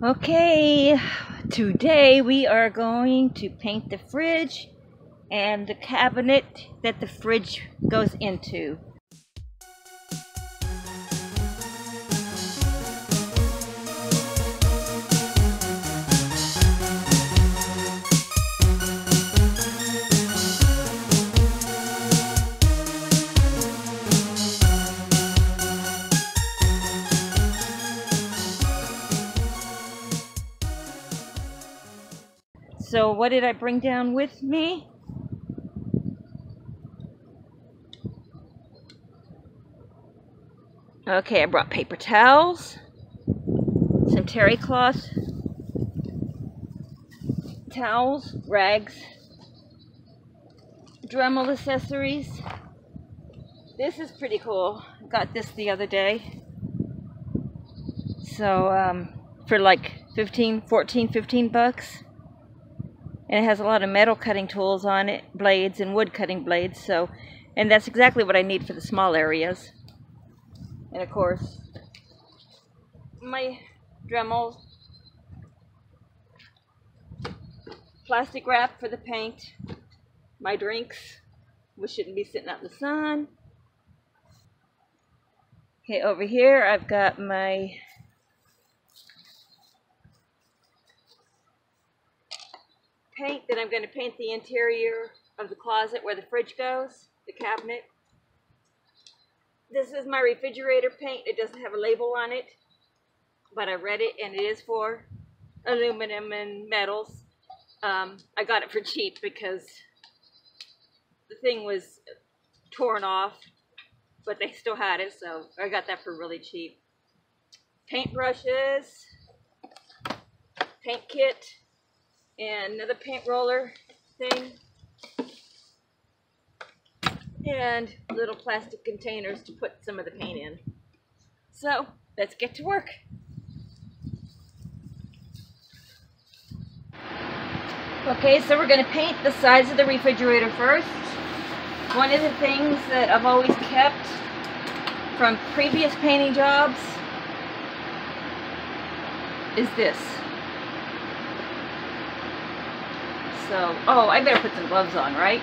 Okay, today we are going to paint the fridge and the cabinet that the fridge goes into. So what did I bring down with me? Okay, I brought paper towels, some terry cloth towels, rags, Dremel accessories. This is pretty cool. Got this the other day. So, um, for like 15, 14, 15 bucks and it has a lot of metal cutting tools on it, blades and wood cutting blades. So, and that's exactly what I need for the small areas. And of course, my Dremel plastic wrap for the paint, my drinks, which shouldn't be sitting out in the sun. Okay, over here I've got my paint that I'm going to paint the interior of the closet where the fridge goes, the cabinet. This is my refrigerator paint. It doesn't have a label on it, but I read it and it is for aluminum and metals. Um, I got it for cheap because the thing was torn off, but they still had it, so I got that for really cheap. Paint brushes, paint kit, and another paint roller thing and little plastic containers to put some of the paint in. So let's get to work. Okay, so we're going to paint the sides of the refrigerator first. One of the things that I've always kept from previous painting jobs is this. So, oh, I better put some gloves on, right?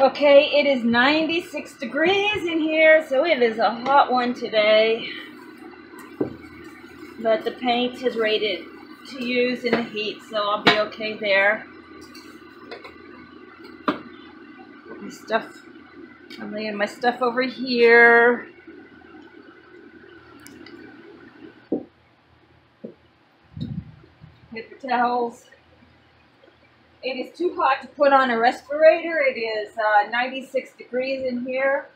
Okay, it is 96 degrees in here, so it is a hot one today. But the paint is rated to use in the heat, so I'll be okay there. My stuff, I'm laying my stuff over here. Towels. It is too hot to put on a respirator. It is uh, 96 degrees in here.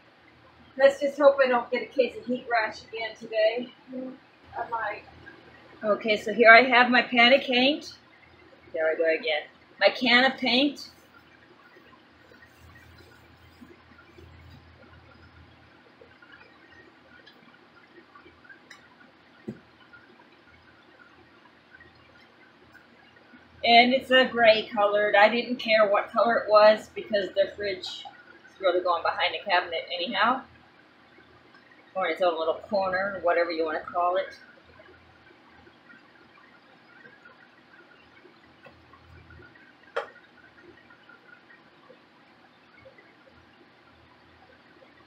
Let's just hope I don't get a case of heat rash again today. I might. Okay, so here I have my pan of paint. There I go again. My can of paint. And it's a gray colored. I didn't care what color it was because the fridge is really going behind the cabinet anyhow. Or in its own little corner, whatever you want to call it.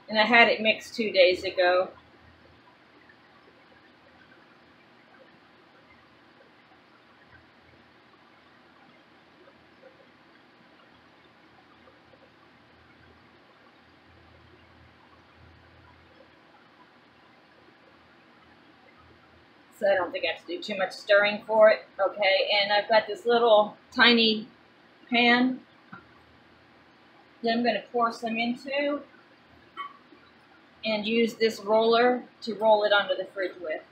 And I had it mixed two days ago. so I don't think I have to do too much stirring for it. Okay, and I've got this little tiny pan that I'm going to pour some into and use this roller to roll it onto the fridge with.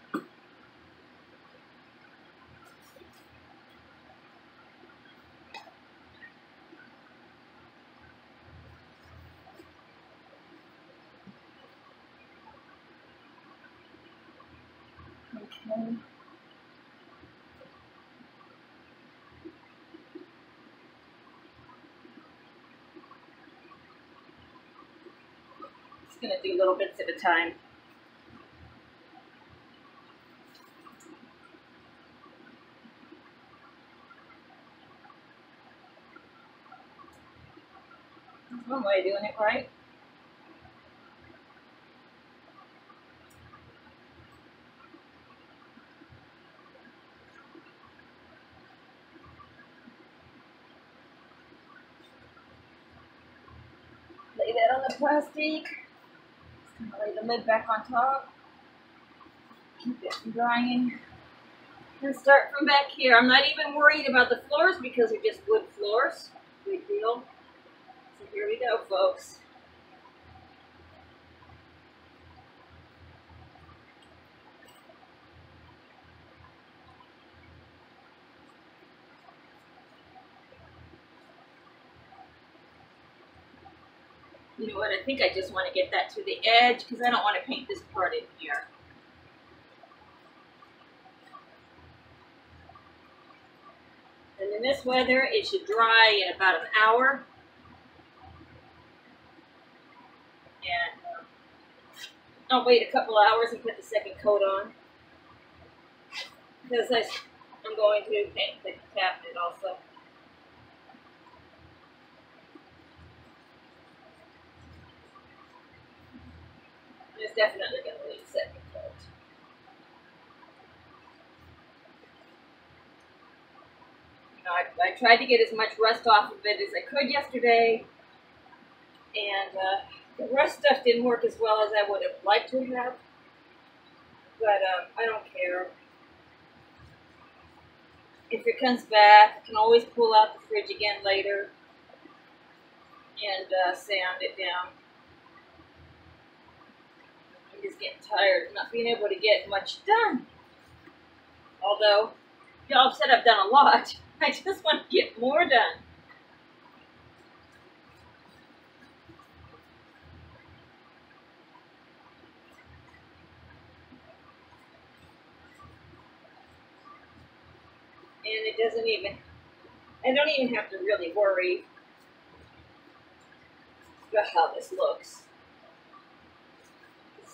going to do little bits at a time. Oh, One way of doing it right. plastic. Lay the lid back on top. Keep it from drying. And start from back here. I'm not even worried about the floors because they're just wood floors. Big deal. So here we go, folks. You know what, I think I just want to get that to the edge because I don't want to paint this part in here. And in this weather, it should dry in about an hour. And um, I'll wait a couple hours and put the second coat on. Because I, I'm going to paint the cabinet also. It's definitely going to a second know, I, I tried to get as much rust off of it as I could yesterday, and uh, the rust stuff didn't work as well as I would have liked to have. But um, I don't care. If it comes back, I can always pull out the fridge again later and uh, sand it down. I'm getting tired not being able to get much done. Although, y'all said I've done a lot. I just want to get more done. And it doesn't even, I don't even have to really worry about how this looks.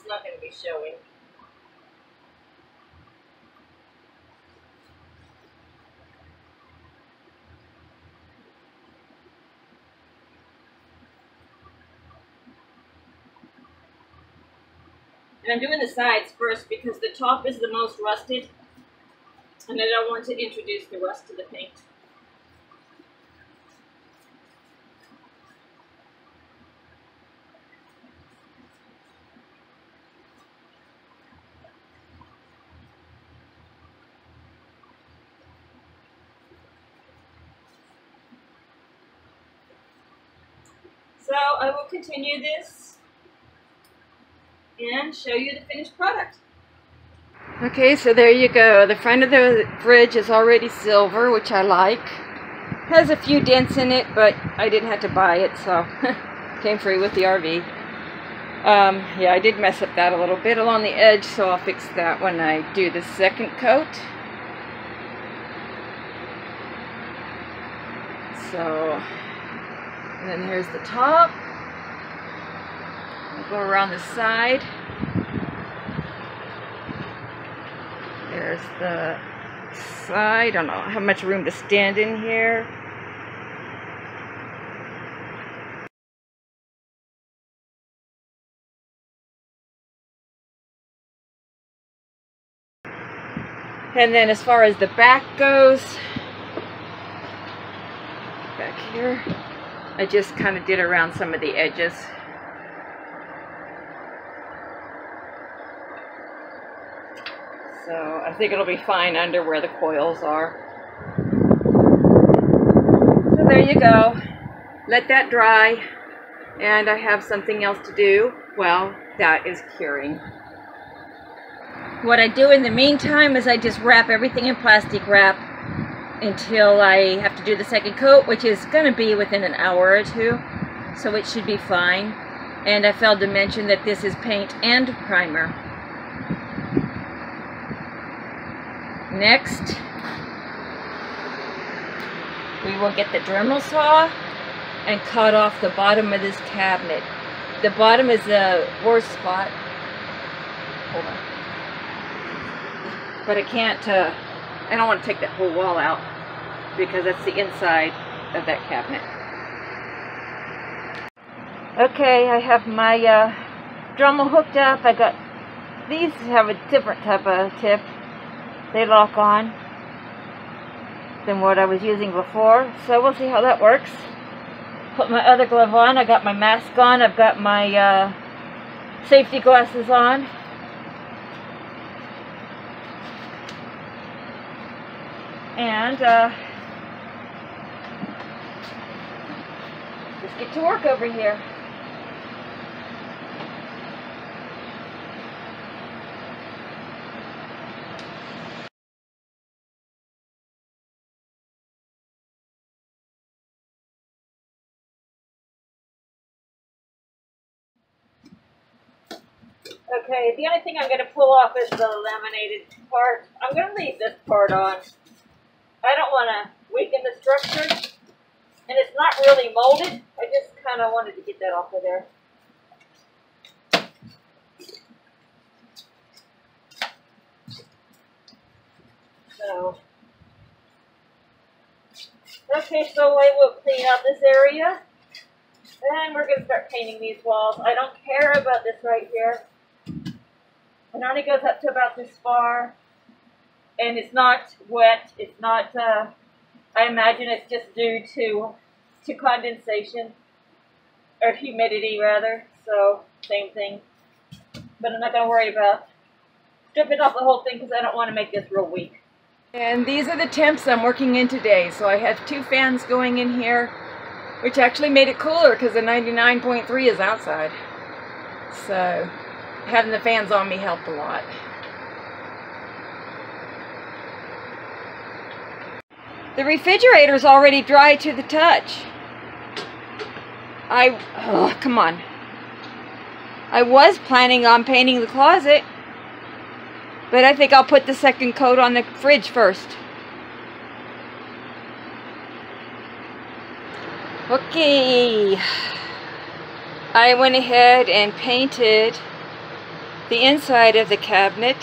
Not going to be showing. And I'm doing the sides first because the top is the most rusted. And I don't want to introduce the rust to the paint. So I will continue this and show you the finished product. Okay, so there you go. The front of the bridge is already silver, which I like. Has a few dents in it, but I didn't have to buy it, so came free with the RV. Um, yeah, I did mess up that a little bit along the edge, so I'll fix that when I do the second coat. So, and then here's the top. I'll go around the side. There's the side. I don't know how much room to stand in here. And then as far as the back goes, back here, I just kind of did around some of the edges. So I think it'll be fine under where the coils are. So there you go. Let that dry. And I have something else to do. Well, that is curing. What I do in the meantime is I just wrap everything in plastic wrap until I have to do the second coat, which is going to be within an hour or two. So it should be fine. And I failed to mention that this is paint and primer. Next, we will get the Dremel saw and cut off the bottom of this cabinet. The bottom is the worst spot. Hold on. But I can't, uh, I don't want to take that whole wall out because that's the inside of that cabinet. Okay, I have my uh, Dremel hooked up. I got these have a different type of tip. They lock on than what I was using before. So we'll see how that works. Put my other glove on. I got my mask on. I've got my uh, safety glasses on. And uh, let's get to work over here. Okay, the only thing I'm going to pull off is the laminated part. I'm going to leave this part on. I don't want to weaken the structure. And it's not really molded. I just kind of wanted to get that off of there. So, okay, so I will clean out this area. And we're going to start painting these walls. I don't care about this right here. It only goes up to about this far. And it's not wet. It's not, uh, I imagine it's just due to, to condensation. Or humidity, rather. So, same thing. But I'm not going to worry about stripping off the whole thing because I don't want to make this real weak. And these are the temps I'm working in today. So I have two fans going in here, which actually made it cooler because the 99.3 is outside. So having the fans on me helped a lot. The refrigerator is already dry to the touch. I, oh, come on. I was planning on painting the closet, but I think I'll put the second coat on the fridge first. Okay. I went ahead and painted the inside of the cabinet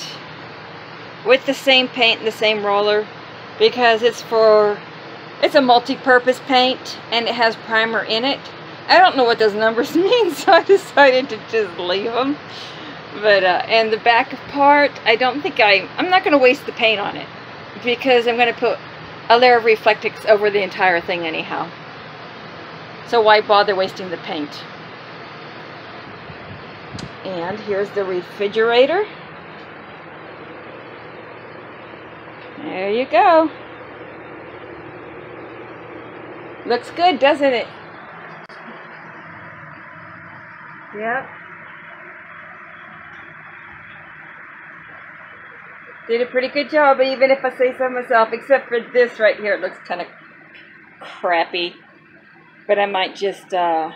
with the same paint and the same roller because it's for it's a multi-purpose paint and it has primer in it. I don't know what those numbers mean so I decided to just leave them. But uh, and the back part I don't think I I'm not gonna waste the paint on it because I'm gonna put a layer of Reflectix over the entire thing anyhow. So why bother wasting the paint and here's the refrigerator. There you go. Looks good, doesn't it? Yep. Did a pretty good job, even if I say so myself, except for this right here. It looks kind of crappy. But I might just uh,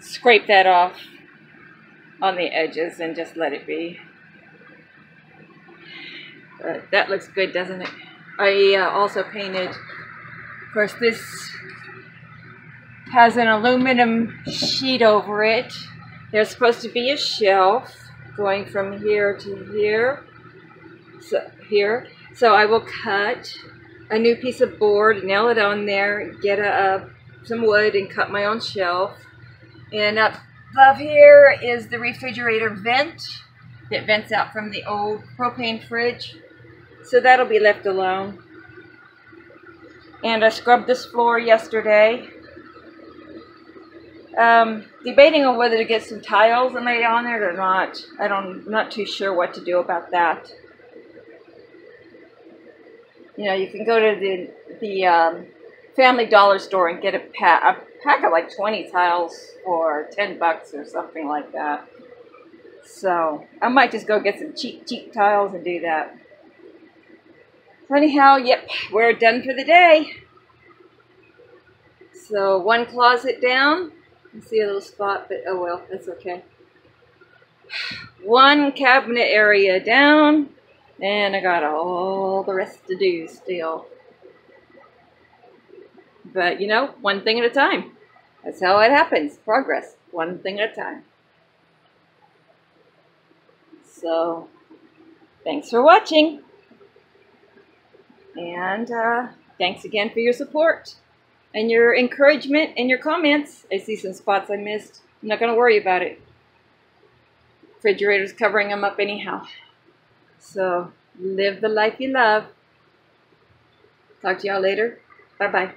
scrape that off on the edges and just let it be. But that looks good, doesn't it? I uh, also painted, of course, this has an aluminum sheet over it. There's supposed to be a shelf going from here to here. So here. So I will cut a new piece of board, nail it on there, get a, a some wood and cut my own shelf. And up Above here is the refrigerator vent that vents out from the old propane fridge. So that'll be left alone. And I scrubbed this floor yesterday. Um, debating on whether to get some tiles and lay on there or not. I don't, I'm not too sure what to do about that. You know, you can go to the the um, Family Dollar store and get a pack, a pack of like 20 tiles for 10 bucks or something like that. So I might just go get some cheap, cheap tiles and do that. So anyhow, yep, we're done for the day. So one closet down. I see a little spot, but oh well, that's okay. One cabinet area down, and I got all the rest to do still. But, you know, one thing at a time. That's how it happens. Progress. One thing at a time. So, thanks for watching. And uh, thanks again for your support. and your encouragement and your comments. I see some spots I missed. I'm not going to worry about it. Refrigerator's covering them up anyhow. So live the life you love. Talk to y'all later. Bye bye.